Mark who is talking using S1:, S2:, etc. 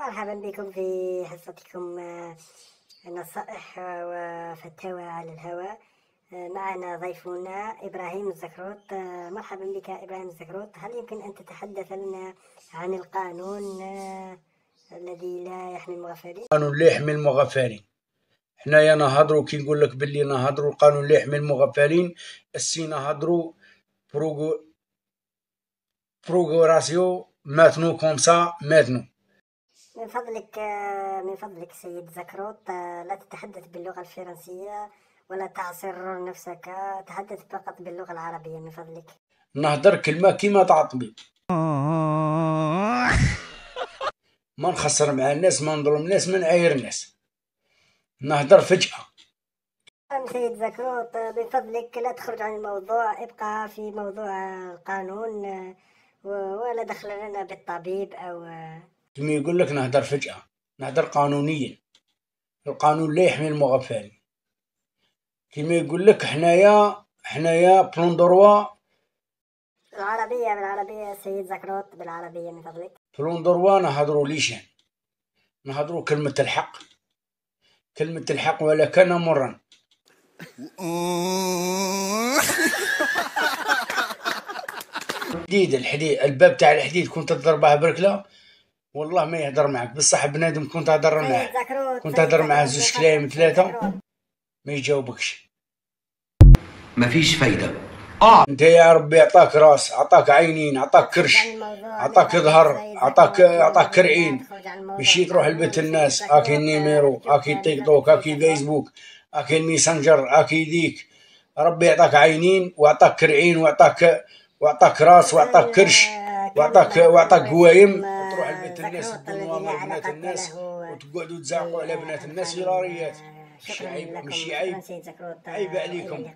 S1: مرحبا بكم في حصتكم آه، نصائح وفتاوى على الهواء. آه، معنا ضيفنا إبراهيم الزكروت. آه، مرحبا بك إبراهيم الزكروت. هل يمكن أن تتحدث لنا عن القانون الذي لا يحمي المغفلين؟
S2: القانون لا يحمي المغفلين. حنايا نهضروا كي نقول لك باللي نهضروا القانون لا يحمي المغفلين. السي نهضروا بروغو بروغوراسيو ماتنو كومسا ماتنو.
S1: من فضلك من فضلك سيد زكروت لا تتحدث باللغة الفرنسية ولا تعصر نفسك تحدث فقط باللغة العربية من فضلك.
S2: نهدر كلمة كيما تعطبي. ما نخسر مع الناس ما نظلم الناس ما نعاير الناس. نهدر فجأة.
S1: سيد زكروت بفضلك لا تخرج عن الموضوع ابقى في موضوع القانون ولا دخل لنا بالطبيب أو
S2: كما يقول لك نهدر فجأة نهدر قانونيا. القانون لا يحمي المغفلين كما يقول لك حنايا حنايا بلون دروا
S1: بالعربية بالعربية سيد زكروت بالعربية من فضلك.
S2: بلون دروا نهضروا ليشان نهضروا كلمة الحق. كلمة الحق ولا كان مرا الحديد الحديد الباب تاع الحديد كنت تضربه بركلة والله ما يهدر معك بصح بنادم كنت تهدر معاه كنت تهدر معاه زوج كلايم ثلاثة ما يجاوبكش.
S3: ما فيش فايدة.
S2: آه. أنت يا ربي عطاك رأس عطاك عينين عطاك كرش عطاك ظهر عطاك عطاك كرعين مشي تروح لبيت الناس هاكي numéro هاكي TikTok هاكي Facebook هاكي Messenger هاكي ديك. ربي يعطاك عينين وأعطاك كرعين واعطاك وأعطاك رأس وأعطاك كرش واعطاك وأعطاك قوايم لبيت الناس تدوا بنات الناس وتقعدوا تزعقوا على بنات الناس في راريات مش عيب مش عيب. عيب عليكم.